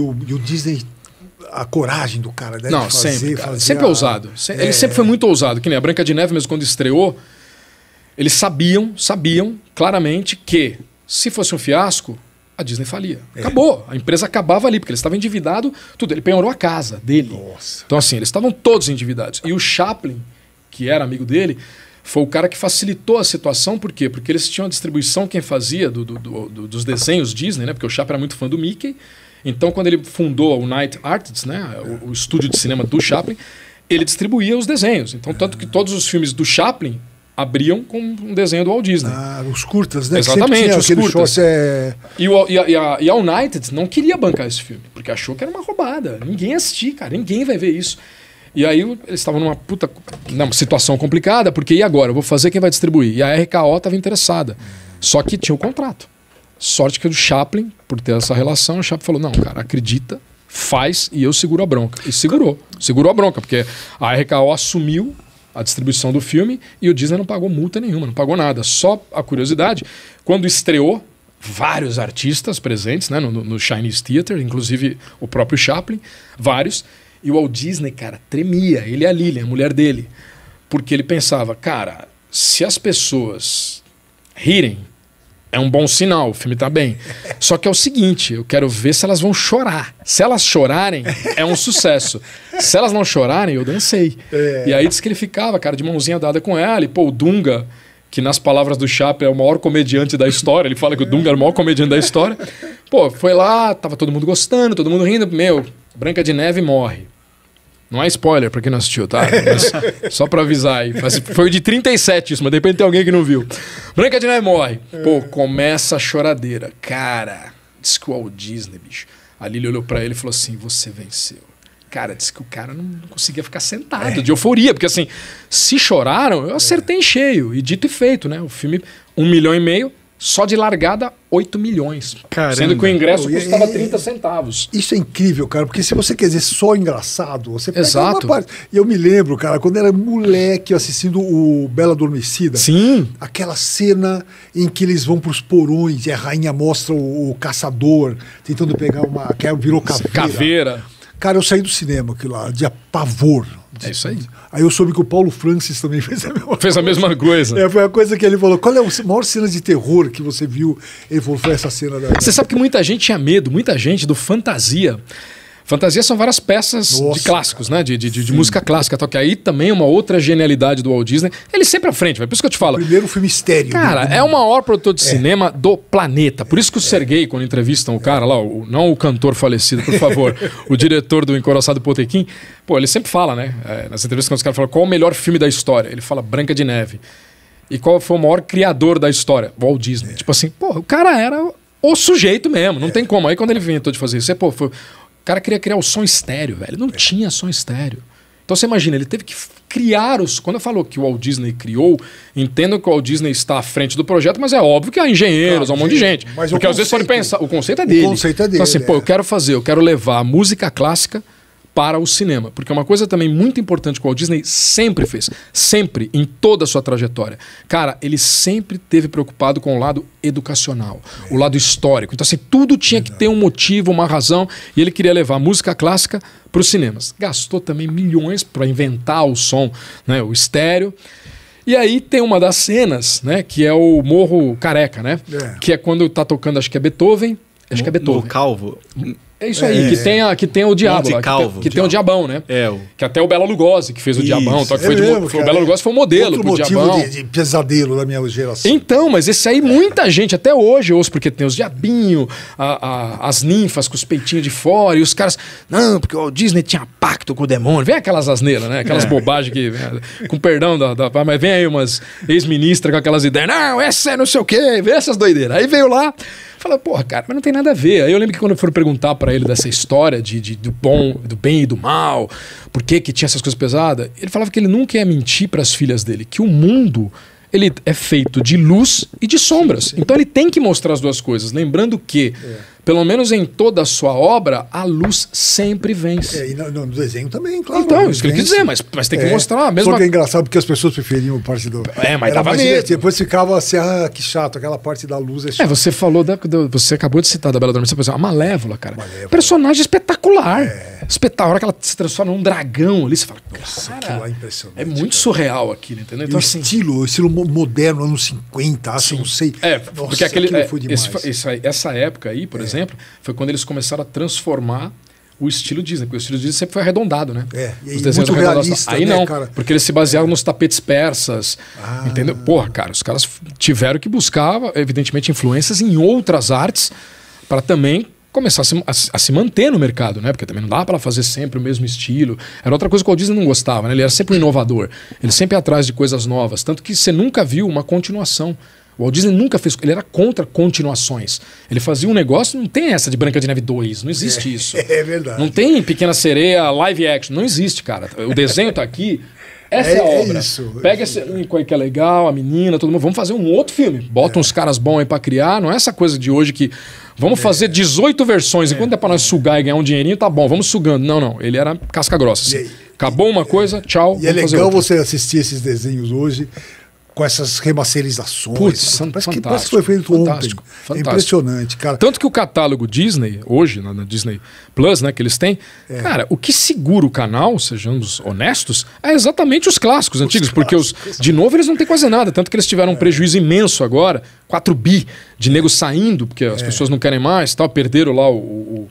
e o, e o Disney, a coragem do cara, né? Não, de fazer, sempre. fazer Sempre a- ousado. Se- É. Ele sempre foi muito ousado. Que nem a Branca de Neve, mesmo quando estreou, eles sabiam, sabiam claramente que se fosse um fiasco, a Disney falia. É. Acabou. A empresa acabava ali, porque ele estava endividado, tudo. Ele penhorou a casa dele. Nossa. Então, assim, eles estavam todos endividados. E o Chaplin, que era amigo dele, foi o cara que facilitou a situação. Por quê? Porque eles tinham a distribuição, quem fazia do- do- do- do- dos desenhos Disney, né? Porque o Chaplin era muito fã do Mickey. Então, quando ele fundou o Night Artists, né? o, o estúdio de cinema do Chaplin, ele distribuía os desenhos. Então, tanto que todos os filmes do Chaplin abriam com um desenho do Walt Disney. Ah, os curtas, né? Exatamente, os curtas. é... E, o, e, a, e, a, e a United não queria bancar esse filme, porque achou que era uma roubada. Ninguém ia assistir, cara, ninguém vai ver isso. E aí eles estavam numa puta numa situação complicada, porque e agora? Eu vou fazer quem vai distribuir? E a RKO estava interessada. Só que tinha o contrato. Sorte que o Chaplin, por ter essa relação, o Chaplin falou: não, cara, acredita, faz e eu seguro a bronca. E segurou. Segurou a bronca, porque a RKO assumiu a distribuição do filme e o Disney não pagou multa nenhuma, não pagou nada. Só a curiosidade, quando estreou, vários artistas presentes né, no, no Chinese Theater, inclusive o próprio Chaplin, vários. E o Walt Disney, cara, tremia. Ele e a Lilian, a mulher dele. Porque ele pensava, cara, se as pessoas rirem, é um bom sinal, o filme tá bem. Só que é o seguinte, eu quero ver se elas vão chorar. Se elas chorarem, é um sucesso. Se elas não chorarem, eu dancei. É. E aí diz que ele ficava, cara, de mãozinha dada com ela. E, pô, o Dunga, que nas palavras do Chaplin é o maior comediante da história, ele fala que o Dunga era o maior comediante da história. Pô, foi lá, tava todo mundo gostando, todo mundo rindo. Meu, Branca de Neve morre. Não é spoiler pra quem não assistiu, tá? Mas só pra avisar aí. Mas Foi de 37 isso, mas de repente tem alguém que não viu. Branca de Neve morre. Pô, começa a choradeira. Cara, diz que o Walt Disney, bicho. A Lili olhou pra ele e falou assim: Você venceu. Cara, disse que o cara não conseguia ficar sentado de euforia, porque assim, se choraram, eu acertei em cheio. E dito e feito, né? O filme, um milhão e meio, só de largada, 8 milhões. Caramba. Sendo que o ingresso Pô, custava e- 30 centavos. Isso é incrível, cara, porque se você quer dizer só engraçado, você pega Exato. uma parte. E eu me lembro, cara, quando era moleque assistindo o Bela Adormecida. Sim. Aquela cena em que eles vão pros porões e a rainha mostra o, o caçador tentando pegar uma. que virou caveira. Caveira. Cara, eu saí do cinema aquilo lá, de pavor. É isso aí. Aí eu soube que o Paulo Francis também fez a mesma Fez a mesma coisa. É, foi a coisa que ele falou. Qual é a maior cena de terror que você viu? Ele falou, foi essa cena da. Você sabe que muita gente tinha medo, muita gente do fantasia. Fantasia são várias peças Nossa, de clássicos, né? De, de, de- música clássica. Só que aí também é uma outra genialidade do Walt Disney. Ele sempre à frente, vai. Por isso que eu te falo. Primeiro filme estéreo. Cara, né? é o maior produtor de cinema do planeta. Por isso que o Sergei, quando entrevistam o cara lá, o- não o cantor falecido, por favor, o diretor do Encoraçado Potequim, pô, ele sempre fala, né? é, nas entrevistas, quando os caras falam qual o melhor filme da história, ele fala Branca de Neve. E qual foi o maior criador da história? Walt Disney. Tipo assim, pô, o cara era o sujeito mesmo, não tem como. Aí quando ele inventou de fazer isso, é, pô, foi- o cara queria criar o som estéreo, velho. Não tinha som estéreo. Então você imagina, ele teve que criar os. Quando eu falo que o Walt Disney criou, entendo que o Walt Disney está à frente do projeto, mas é óbvio que há engenheiros, há um monte de gente. Mas o Porque às vezes pode pensar, o conceito é o dele. conceito é Então assim, dele, pô, é. eu quero fazer, eu quero levar a música clássica para o cinema. Porque uma coisa também muito importante que o Walt Disney sempre fez, sempre, em toda a sua trajetória. Cara, ele sempre teve preocupado com o lado educacional, o lado histórico. Então, assim, tudo tinha que ter um motivo, uma razão, e ele queria levar a música clássica para os cinemas. Gastou também milhões para inventar o som, né, o estéreo. E aí tem uma das cenas, né, que é o Morro Careca, né? É. Que é quando tá tocando, acho que é Beethoven. Acho que é Beethoven. No Calvo. É isso aí, que, tem a, que tem o diabo Monte lá, que, Calvo, tem, que tem o diabão, né? É, o. Que até o Bela Lugosi que fez o Isso, diabão. Tal, que É foi o. Bela Lugosi foi o modelo Outro pro motivo diabão. de, de pesadelo da minha geração. Então, mas esse aí muita gente, até hoje, ouço, porque tem os diabinhos, a- a- as ninfas com os peitinhos de fora, e os caras. Não, porque o Disney tinha pacto com o demônio. Vem aquelas asneiras, né? Aquelas bobagens que. é, Com perdão da, da- Mas vem aí umas ex-ministras com aquelas ideias. Não, essa é não sei o quê, vem essas doideiras. Aí veio lá. Fala, porra, cara, mas não tem nada a ver. Aí eu lembro que quando foram perguntar pra ele dessa história de, de- do bom, do bem e do mal, por que que tinha essas coisas pesadas, ele falava que ele nunca ia mentir pras filhas dele, que o mundo ele é feito de luz e de sombras. Então ele tem que mostrar as duas coisas. Lembrando que pelo menos em toda a sua obra, a luz sempre vence. É, e no, no desenho também, claro. Então, isso que ele quis dizer, mas, mas tem que É. mostrar a mesma Só que é engraçado porque as pessoas preferiam a parte do. É, mas Era mais medo. Depois ficava assim, ah, que chato, aquela parte da luz é É, você falou da, do- você acabou de citar da Bela Adormecida, por exemplo, a Malévola, cara. Malévola. Personagem espetacular. Espetacular. A hora que ela se transforma num dragão ali, você fala, Nossa, cara, é impressionante. é muito surreal aquilo, entendeu? E Então, o assim, estilo, o estilo mo- moderno, anos 50, acho, não sei. É, Nossa, porque aquele, é, foi demais. esse aí- essa época aí, por exemplo, foi quando eles começaram a transformar o estilo Disney, porque o estilo Disney sempre foi arredondado, né? É, e aí Os desenhos muito arredondados. realista, Aí né, não, cara? porque eles se basearam nos tapetes persas, Ah. entendeu? Porra, cara, os caras tiveram que buscar, evidentemente, influências em outras artes para também começar a se, a a se manter no mercado, né? Porque também não dá para fazer sempre o mesmo estilo. Era outra coisa que o Walt Disney não gostava, né? Ele era sempre um inovador. Ele sempre ia atrás de coisas novas, tanto que você nunca viu uma continuação. O Walt Disney nunca fez, ele era contra continuações. Ele fazia um negócio, não tem essa de Branca de Neve 2, não existe isso. É verdade. Não tem Pequena Sereia live action, não existe, cara. O desenho tá aqui. Essa é, É- a é obra. isso, Pega é esse elenco aí que é legal, a menina, todo mundo. Vamos fazer um outro filme. Bota É. uns caras bons aí pra criar. Não é essa coisa de hoje que vamos fazer 18 versões. Enquanto é pra nós sugar e ganhar um dinheirinho, tá bom, vamos sugando. Não, não. Ele era casca grossa. assim. Acabou uma coisa, tchau. E é legal você assistir esses desenhos hoje com essas remasterizações. Putz, parece, que, parece que foi feito fantástico, ontem. fantástico. É impressionante, cara. Tanto que o catálogo Disney, hoje, na, Disney Plus, né, que eles têm, É. cara, o que segura o canal, sejamos honestos, é exatamente os clássicos antigos, porque os, de novo eles não têm quase nada, tanto que eles tiveram um prejuízo imenso agora, 4 bi de nego saindo, porque É. as pessoas não querem mais, tal, perderam lá o, o,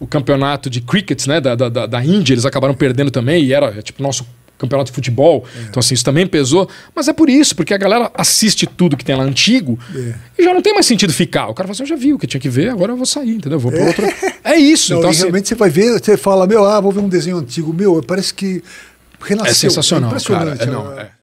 o campeonato de cricket, né, da, da, da- da Índia, eles acabaram perdendo também, e era tipo nosso campeonato de futebol, É. então assim, isso também pesou, mas é por isso, porque a galera assiste tudo que tem lá antigo, É. e já não tem mais sentido ficar. O cara fala assim, eu já vi o que tinha que ver, agora eu vou sair, entendeu? Eu Vou para outro. É isso. Não, então, assim, realmente você vai ver, você fala, meu, ah, vou ver um desenho antigo. Meu, parece que renasceu. é sensacional. impressionante. cara. É, não, né? é.